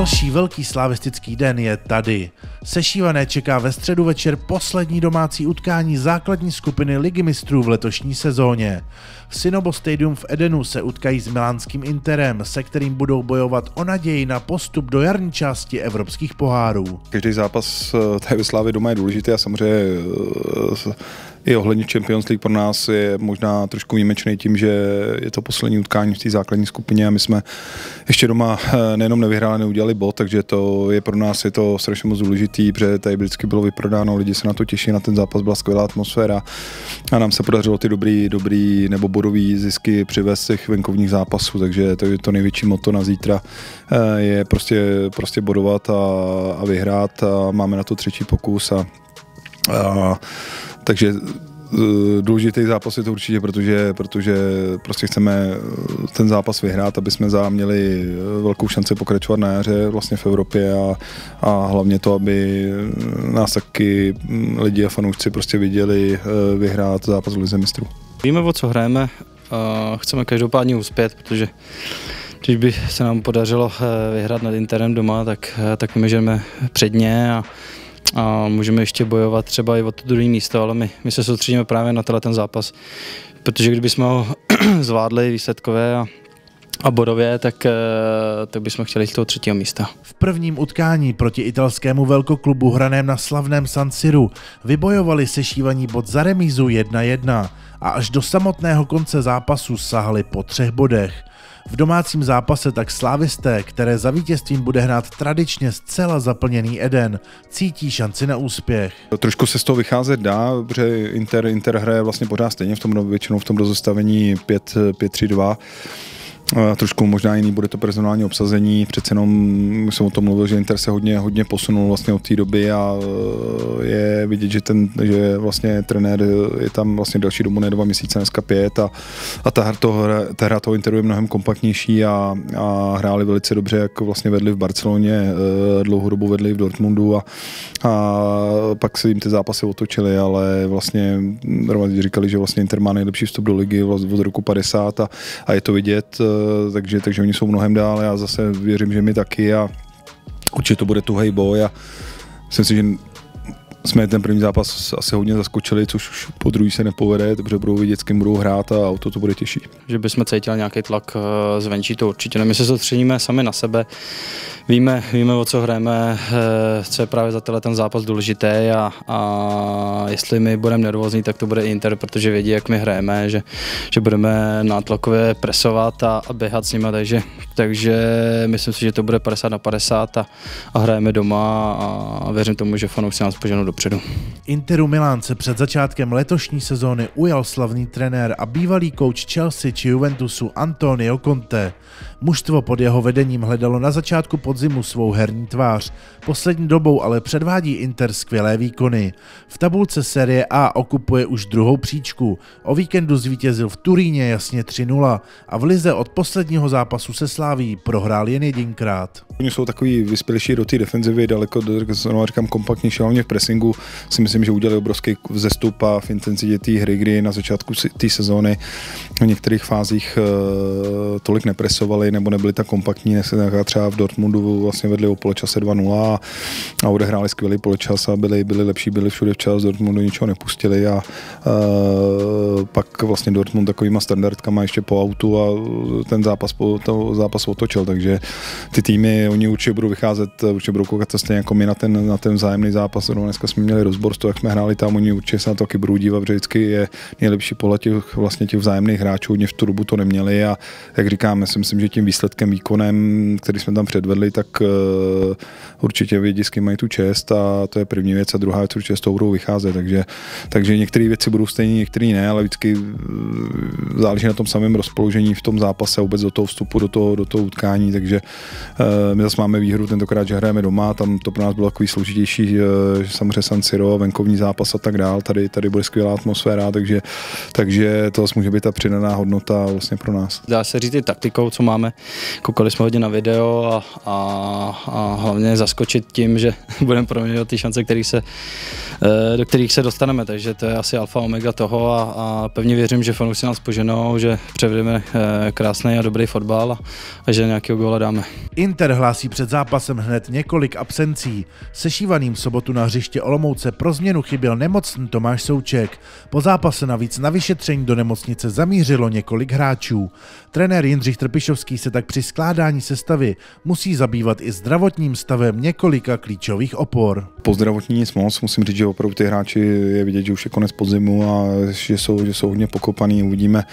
Další velký slavistický den je tady. Sešívané čeká ve středu večer poslední domácí utkání základní skupiny Ligy mistrů v letošní sezóně. V Sinobo Stadium v Edenu se utkají s milánským Interem, se kterým budou bojovat o naději na postup do jarní části evropských pohárů. Každý zápas eh, té Vyslávy doma je důležitý a samozřejmě eh, i ohledně Champions League pro nás je možná trošku výjimečný tím, že je to poslední utkání v té základní skupině a my jsme ještě doma eh, nejenom nevyhráli, neudělali bod, takže to je pro nás je to strašně moc důležitý, protože tady vždycky bylo vyprodáno, lidi se na to těší, na ten zápas byla skvělá atmosféra a nám se podařilo ty dobrý, dobrý nebo bodový zisky přivést těch venkovních zápasů, takže to je to největší moto na zítra eh, je prostě, prostě bodovat a, a vyhrát a máme na to třetí pokus a, a takže důležitý zápas je to určitě, protože, protože prostě chceme eh, ten zápas vyhrát, aby jsme za měli eh, velkou šanci pokračovat na jaře vlastně v Evropě a, a hlavně to, aby nás taky hm, lidi a fanoušci prostě viděli vyhrát zápas v Lize mistrů. Víme, o co hrajeme, chceme každopádně uspět, protože když by se nám podařilo vyhrát nad Interem doma, tak, tak víme, že jdeme předně a a můžeme ještě bojovat třeba i o to druhé místo, ale my, my se soustředíme právě na tenhle ten zápas, protože kdybychom ho zvládli výsledkové a a bodově, tak, eh, tak bychom chtěli z toho třetího místa. V prvním utkání proti italskému velkoklubu hraném na slavném San Siru vybojovali sešívaní bod za remízu 1-1 a až do samotného konce zápasu sahali po třech bodech. V domácím zápase tak slávisté, které za vítězstvím bude hrát tradičně zcela zaplněný Eden, cítí šanci na úspěch. Trošku se z toho vycházet dá, protože Inter, Inter hraje vlastně pořád stejně v tom většinou v tom rozestavení 5-3-2 trošku možná jiný bude to personální obsazení, přece jenom jsem o tom mluvil, že Inter se hodně, hodně posunul vlastně od té doby a e, je vidět, že ten, že vlastně trenér je tam vlastně další dobu, ne dva měsíce, dneska pět a, a ta, hra toho, ta hra toho Interu je mnohem kompaktnější a, a hráli velice dobře, jak vlastně vedli v Barceloně, e, dlouhou dobu vedli v Dortmundu a, a pak se jim ty zápasy otočily, ale vlastně říkali, že vlastně Inter má nejlepší vstup do ligy od roku 50 a, a je to vidět, e, takže, takže oni jsou mnohem dál, já zase věřím, že my taky a určitě to bude tuhej boj a myslím si, že jsme ten první zápas asi hodně zaskočili, což už po druhý se nepovede, protože budou vidět, s kým budou hrát a auto to bude těžší. Že bychom cítili nějaký tlak eh, zvenčí, to určitě ne. My se soustředíme sami na sebe, víme, víme o co hrajeme, eh, co je právě za tenhle ten zápas důležitý a, a jestli my budeme nervózní, tak to bude Inter, protože vědí, jak my hrajeme, že, že budeme nátlakově presovat a, a běhat s nimi, takže, takže myslím si, že to bude 50 na 50 a, a hrajeme doma a, a věřím tomu, že fanoušci nás poženou dopředu. Interu Milán se před začátkem letošní sezóny ujal slavný trenér a bývalý kouč Chelsea či Juventusu Antonio Conte. Mužstvo pod jeho vedením hledalo na začátku podzimu svou herní tvář. Poslední dobou ale předvádí Inter skvělé výkony. V tabulce série A okupuje už druhou příčku. O víkendu zvítězil v Turíně jasně 3-0 a v Lize od posledního zápasu se Sláví prohrál jen jedinkrát. Oni jsou takový vyspělejší do té defenzivy, daleko, znovu říkám, kompaktnější, hlavně v pressingu si myslím, že udělali obrovský vzestup a v intenzitě té hry, kdy na začátku té sezóny v některých fázích uh, tolik nepresovali nebo nebyli tak kompaktní, než třeba v Dortmundu vlastně vedli o poločase 2-0 a, a odehráli skvělý poločas a byli, byli lepší, byli všude včas, Dortmundu ničeho nepustili a uh, pak vlastně Dortmund takovýma standardkama ještě po autu a ten zápas, po, to zápas otočil, takže ty týmy, oni určitě budou vycházet, určitě budou koukat stejně jako my na ten, na ten vzájemný zápas, no dneska jsme měli rozbor z toho, jak jsme hráli tam, oni určitě se na to taky budou dívat, že vždycky je nejlepší pohled těch, vlastně těch vzájemných hráčů, oni v tu dobu to neměli a jak říkám, si myslím, že tím výsledkem, výkonem, který jsme tam předvedli, tak uh, určitě vědí, s kým mají tu čest a to je první věc a druhá věc určitě z toho budou vycházet, takže, takže některé věci budou stejné, některé ne, ale vždycky záleží na tom samém rozpoložení v tom zápase, vůbec do toho vstupu, do toho, do toho utkání, takže uh, my zase máme výhru tentokrát, že hrajeme doma, tam to pro nás bylo takový složitější, že samozřejmě San Siro, venkovní zápas a tak dál. Tady, tady bude skvělá atmosféra, takže, takže to může být ta přidaná hodnota vlastně pro nás. Dá se říct i taktikou, co máme. Koukali jsme hodně na video a, a, a hlavně zaskočit tím, že budeme proměňovat ty šance, který se, eh, do kterých se dostaneme. Takže to je asi alfa omega toho a, a pevně věřím, že fanoušci nás poženou, že převedeme eh, krásný a dobrý fotbal a, a že nějakého góla dáme. Inter hlásí před zápasem hned několik absencí. Sešívaným sobotu na hřiště Olomouce pro změnu chyběl nemocný Tomáš Souček. Po zápase navíc na vyšetření do nemocnice zamířilo několik hráčů. Trenér Jindřich Trpišovský se tak při skládání sestavy musí zabývat i zdravotním stavem několika klíčových opor. Po zdravotní nic moc, musím říct, že opravdu ty hráči je vidět, že už je konec podzimu a že jsou, že jsou hodně pokopaný. Uvidíme,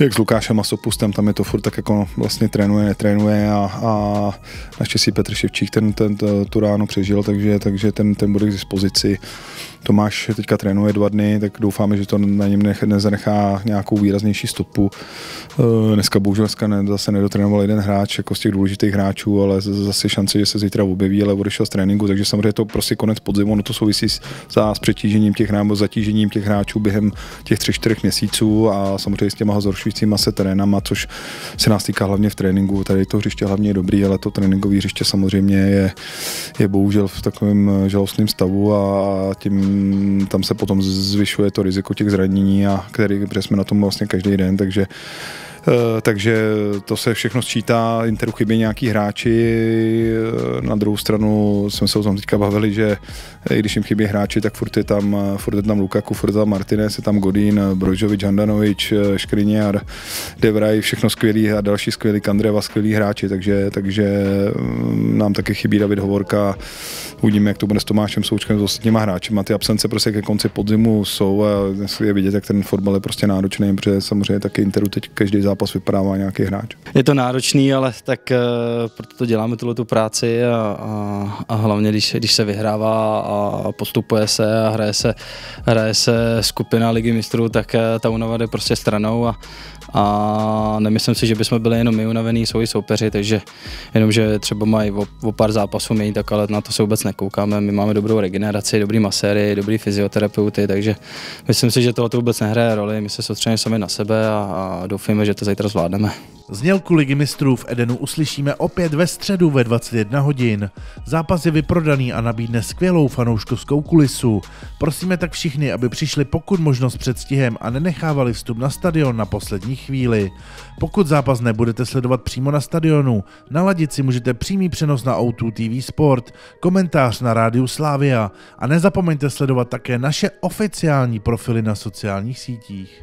jak s Lukášem Masopustem, tam je to furt tak jako vlastně trénuje, netrénuje a, a naštěstí Petr Ševčík ten, ten, ten tu ráno přežil, takže, takže ten, ten bude k dispozici. Tomáš teďka trénuje dva dny, tak doufáme, že to na něm nech, nezanechá nějakou výraznější stopu. Eh, dneska bohužel dneska ne, zase nedotrénoval jeden hráč jako z těch důležitých hráčů, ale zase šance, že se zítra objeví, ale odešel z tréninku, takže samozřejmě to prostě konec podzimu, no to souvisí s, s přetížením těch nebo zatížením těch hráčů během těch třech, čtyřech měsíců a samozřejmě s těma zhoršujícíma se terénama, což se nás týká hlavně v tréninku. Tady to hřiště hlavně je dobrý, ale to tréninkové hřiště samozřejmě je, je bohužel v takovém žalostném stavu a tím tam se potom zvyšuje to riziko těch zranění, a který, protože jsme na tom vlastně každý den, takže takže to se všechno sčítá, Interu chybí nějaký hráči, eh, na druhou stranu jsme se o tom teďka bavili, že i když jim chybí hráči, tak furt je tam, eh, furt je tam Lukaku, furt je tam Martinez, je tam Godín, Brožovič, Handanovič, Škriněr, Devraj, všechno skvělý a další skvělý Kandreva, skvělý hráči, takže, takže mm, nám taky chybí David Hovorka, uvidíme, jak to bude s Tomášem Součkem, s ostatníma hráči. A ty absence prostě ke konci podzimu jsou a je vidět, jak ten fotbal je prostě náročný, protože samozřejmě taky Interu teď každý zápas vypadává nějaký hráč. Je to náročný, ale tak uh, proto to děláme tuhle tu práci a, a, a hlavně když, když se vyhrává a postupuje se a hraje se, hraje se skupina ligy mistrů, tak uh, ta únava jde prostě stranou a, a nemyslím si, že bychom byli jenom my unavení, jsou i soupeři, takže jenom, že třeba mají o, o pár zápasů méně, tak ale na to se vůbec nekoukáme. My máme dobrou regeneraci, dobrý maséry, dobrý fyzioterapeuty, takže myslím si, že tohle vůbec nehraje roli. My se soustředíme sami na sebe a, a doufíme, že to zítra zvládneme. Znělku ligy mistrů v Edenu uslyšíme opět ve středu ve 21 hodin. Zápas je vyprodaný a nabídne skvělou fanouškovskou kulisu. Prosíme tak všichni, aby přišli pokud možno s předstihem a nenechávali vstup na stadion na poslední chvíli. Pokud zápas nebudete sledovat přímo na stadionu, naladit si můžete přímý přenos na O2 TV Sport, komentář na rádiu Slávia a nezapomeňte sledovat také naše oficiální profily na sociálních sítích.